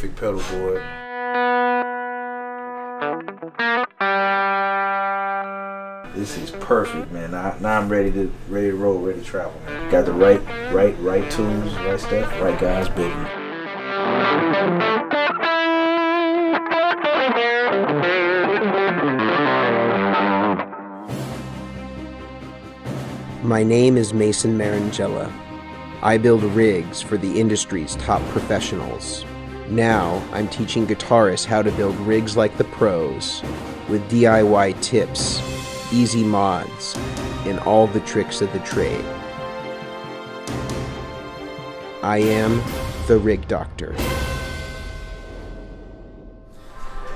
perfect pedal board. This is perfect, man. Now, now I'm ready to ready to roll, ready to travel, man. Got the right, right, right tools, right stuff, right guys building. My name is Mason Marangella. I build rigs for the industry's top professionals. Now I'm teaching guitarists how to build rigs like the pros with DIY tips, easy mods, and all the tricks of the trade. I am the Rig Doctor.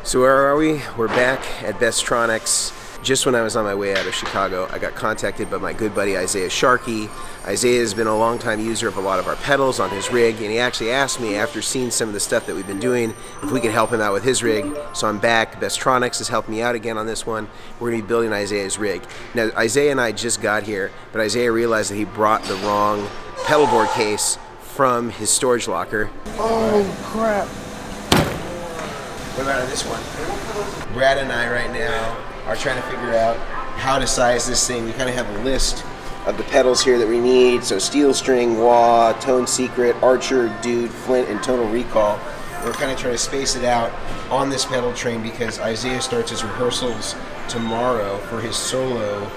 So where are we? We're back at Best-Tronics. Just when I was on my way out of Chicago, I got contacted by my good buddy Isaiah Sharkey. Isaiah has been a longtime user of a lot of our pedals on his rig, and he actually asked me after seeing some of the stuff that we've been doing if we could help him out with his rig. So I'm back. Best-Tronics has helped me out again on this one. We're going to be building Isaiah's rig. Now, Isaiah and I just got here, but Isaiah realized that he brought the wrong pedal board case from his storage locker. Oh crap! What about this one? Brad and I right now are trying to figure out how to size this thing. We kind of have a list of the pedals here that we need. So steel string, wah, tone secret, archer, dude, flint, and total recall. We're kind of trying to space it out on this pedal train because Isaiah starts his rehearsals tomorrow for his solo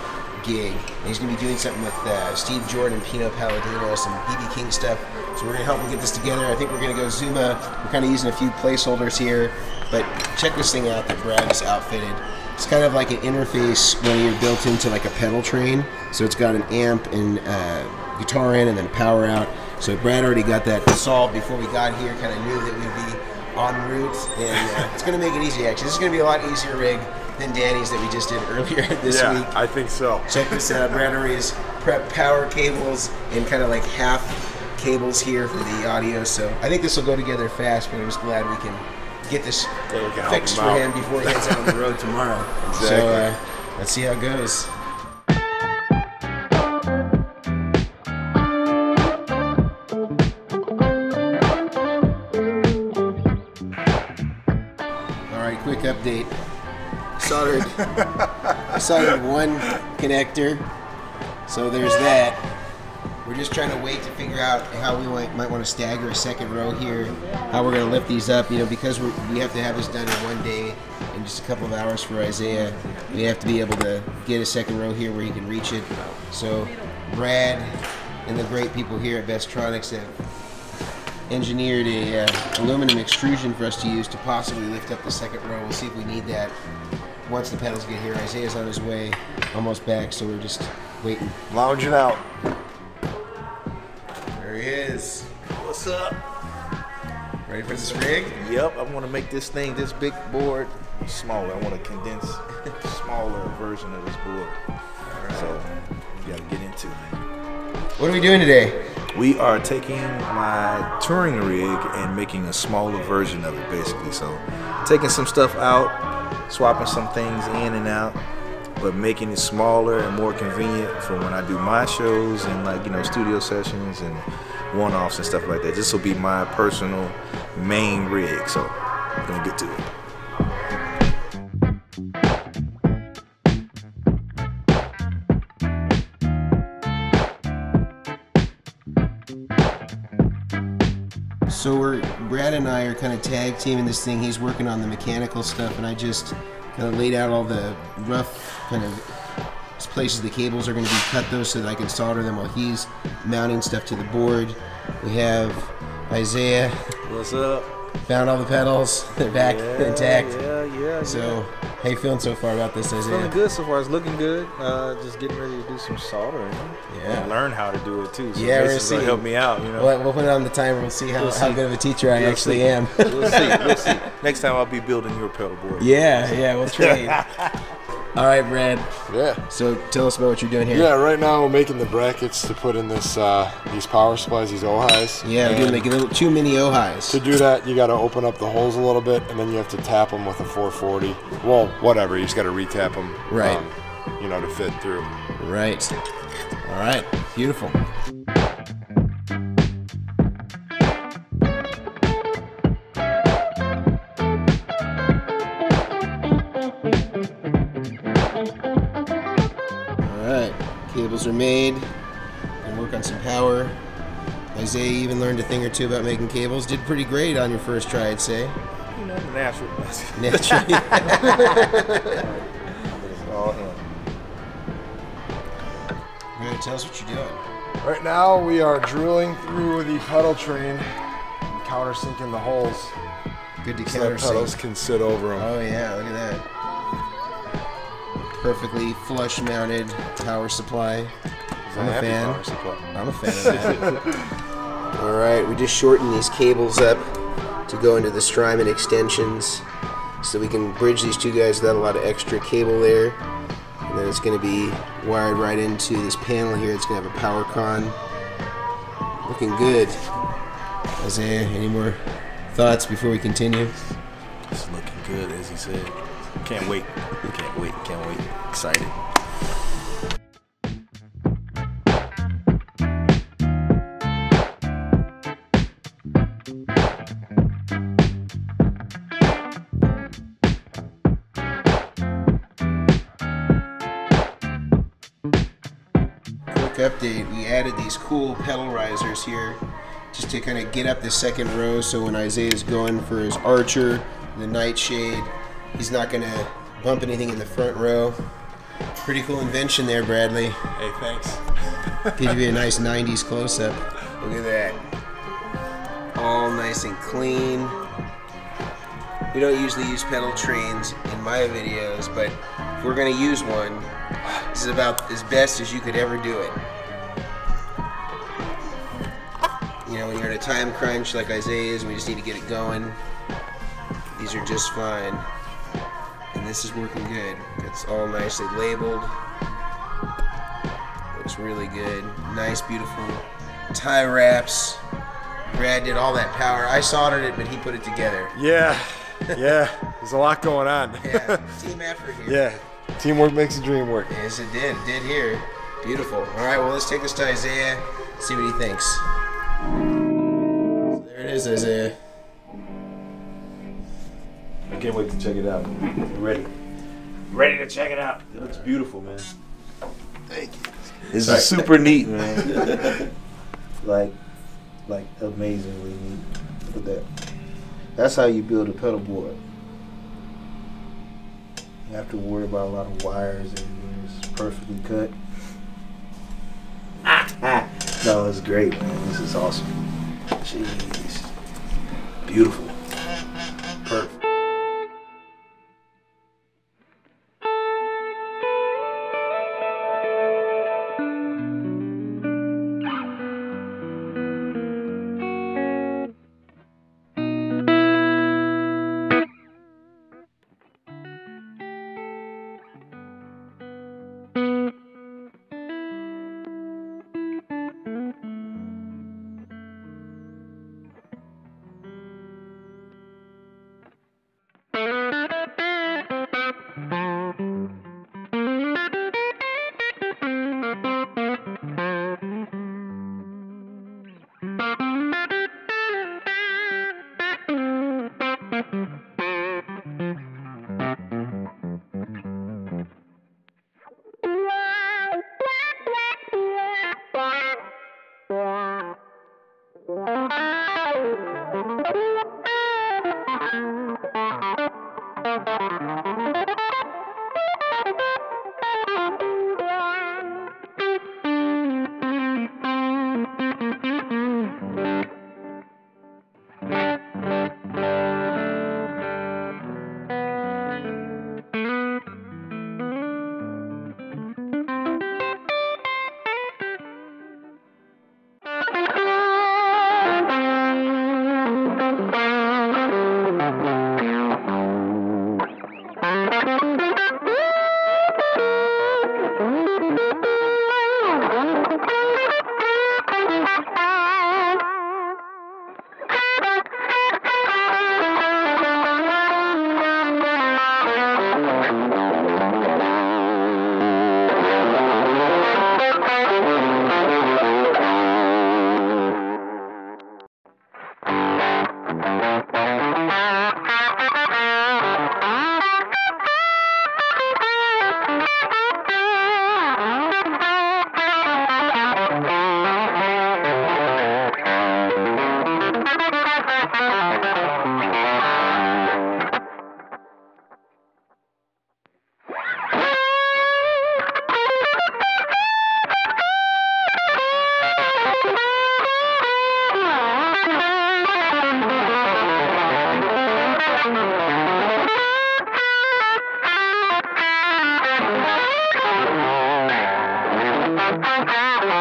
gig. And he's going to be doing something with uh, Steve Jordan, Pino Palladino, some BB King stuff. So we're going to help him get this together. I think we're going to go Zuma. We're kind of using a few placeholders here. But check this thing out that Brad has outfitted. It's kind of like an interface when you're built into like a pedal train. So it's got an amp and uh, guitar in and then power out. So Brad already got that solved before we got here. Kind of knew that we'd be en route, and uh, it's going to make it easy. Actually, this is going to be a lot easier rig than Danny's that we just did earlier this yeah, week. I think so. Check this out. Brad already has prep power cables and kind of like half cables here for the audio. So I think this will go together fast. But I'm just glad we can get this fixed for him before he heads out on the road tomorrow. So uh, let's see how it goes. All right, quick update. Soldered, soldered one connector, so there's that. We're just trying to wait to figure out how we might, might want to stagger a second row here, how we're going to lift these up. You know, because we have to have this done in one day, in just a couple of hours for Isaiah. We have to be able to get a second row here where he can reach it. So, Brad and the great people here at Best-Tronics have engineered a uh, aluminum extrusion for us to use to possibly lift up the second row. We'll see if we need that once the pedals get here. Isaiah's on his way, almost back, so we're just waiting. Lounging out. He is. What's up? Ready for this rig? Yep, I want to make this thing, this big board, smaller. I want to condense a smaller version of this board. So, we got to get into it. What are we doing today? We are taking my touring rig and making a smaller version of it, basically. So, taking some stuff out, swapping some things in and out, but making it smaller and more convenient for when I do my shows and like you know studio sessions and one-offs and stuff like that. This will be my personal main rig. So, we're gonna get to it. So we're Brad and I are kind of tag teaming this thing. He's working on the mechanical stuff, and I just kind of laid out all the rough kind of places the cables are going to be cut, those so that I can solder them while he's mounting stuff to the board. We have Isaiah What's up? found all the pedals. They're back intact. Yeah, yeah. So, how you feeling so far about this, It's Isaiah? feeling good so far. It's looking good. Uh, just getting ready to do some soldering. Yeah. And learn how to do it too. So Yeah, we're this is gonna seeing- help me out. You know. We'll, we'll put it on the timer. We'll see how, We'll how good of a teacher I We'll actually see. am. we'll see. We'll see. Next time I'll be building your pedal board. yeah, yeah, we'll trade. all right, Brad. Yeah. So tell us about what you're doing here. Yeah, right now we're making the brackets to put in this uh, these power supplies, these Ojais. Yeah, we're doing And like a little two mini Ojais. to do that, you got to open up the holes a little bit, and then you have to tap them with a 440. Well, whatever, you just got to retap them, Right. you know, to fit through. Right. All right. Beautiful. Made and work on some power. Isaiah even learned a thing or two about making cables. Did pretty great on your first try, I'd say. You know, the natural. Naturally. All him. Tell us what you're doing. Right now, we are drilling through the pedal train, and countersinking the holes Good to so that pedals can sit over them. Oh yeah, look at that. Perfectly flush mounted power supply. I'm a fan. I'm a fan of that. All right, we just shortened these cables up to go into the Strymon extensions so we can bridge these two guys without a lot of extra cable there. And then it's going to be wired right into this panel here. It's going to have a power con. Looking good. Isaiah, any more thoughts before we continue? It's looking good, as he said. Can't wait. We can't wait. Can't wait. Excited. update. We added these cool pedal risers here just to kind of get up the second row so when Isaiah's going for his archer, the nightshade, he's not going to bump anything in the front row. Pretty cool invention there, Bradley. Hey, thanks. Gives you a nice 90s close up. Look at that. All nice and clean. We don't usually use pedal trains in my videos, but if we're going to use one, this is about as best as you could ever do it. You know, when you're in a time crunch like Isaiah is, we just need to get it going, these are just fine. And this is working good. It's all nicely labeled. Looks really good. Nice, beautiful tie wraps. Brad did all that power. I soldered it, but he put it together. Yeah, yeah. There's a lot going on. Yeah, team effort here. yeah. Teamwork makes the dream work. Yes, it did. It did here. Beautiful. All right, well, let's take this to Isaiah, see what he thinks. So there it is, Isaiah. I can't wait to check it out. I'm ready. Ready to check it out. It looks beautiful, man. Thank you. This is super neat, man. like, like amazingly neat. Look at that. That's how you build a pedal board. You have to worry about a lot of wires and it's perfectly cut. Ah. no, it's great, man. This is awesome. Jeez. Beautiful.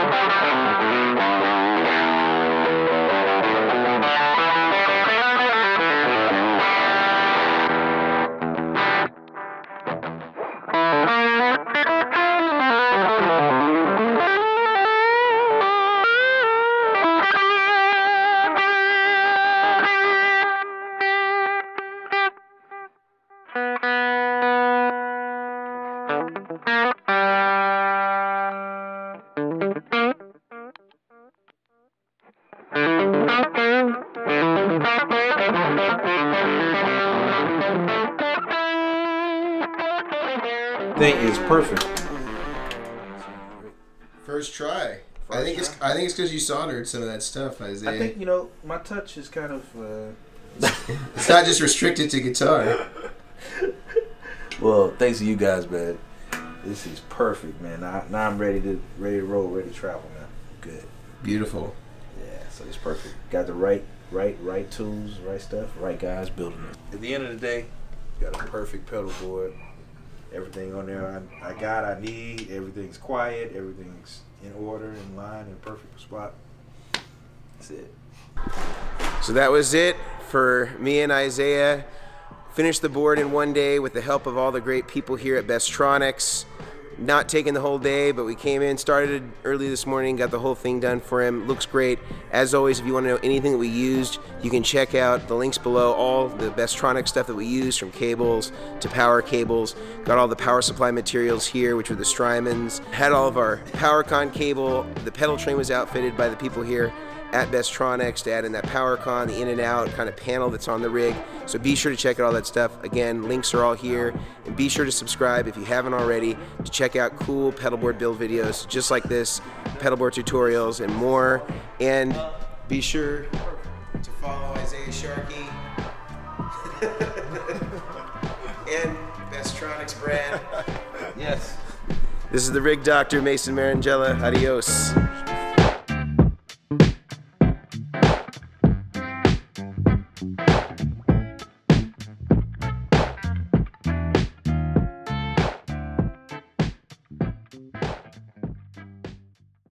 Thank you. Thing perfect. First try. I First think it's? I think it's because you soldered some of that stuff, Isaiah. I think you know my touch is kind of. Uh, it's not just restricted to guitar. well, thanks to you guys, man. This is perfect, man. Now, now I'm ready to ready to roll, ready to travel, man. Good. Beautiful. Yeah, so it's perfect. Got the right, right, right tools, right stuff, right guys building it. At the end of the day, got a perfect pedal board. Everything on there I, I got, I need. Everything's quiet. Everything's in order, in line, in perfect spot. That's it. So that was it for me and Isaiah. Finished the board in one day with the help of all the great people here at Best-Tronics. Not taking the whole day, but we came in, started early this morning, got the whole thing done for him. Looks great. As always, if you want to know anything that we used, you can check out the links below. All the Best-Tronic stuff that we used, from cables to power cables. Got all the power supply materials here, which were the Strymons. Had all of our PowerCon cable. The pedal train was outfitted by the people here at Best-Tronics to add in that PowerCon, the in and out kind of panel that's on the rig. So be sure to check out all that stuff. Again, links are all here. And be sure to subscribe if you haven't already to check out cool pedalboard build videos just like this, pedalboard tutorials and more. And be sure to follow Isaiah Sharkey and Best-Tronics brand. Yes. This is the rig doctor, Mason Marangella. Adios.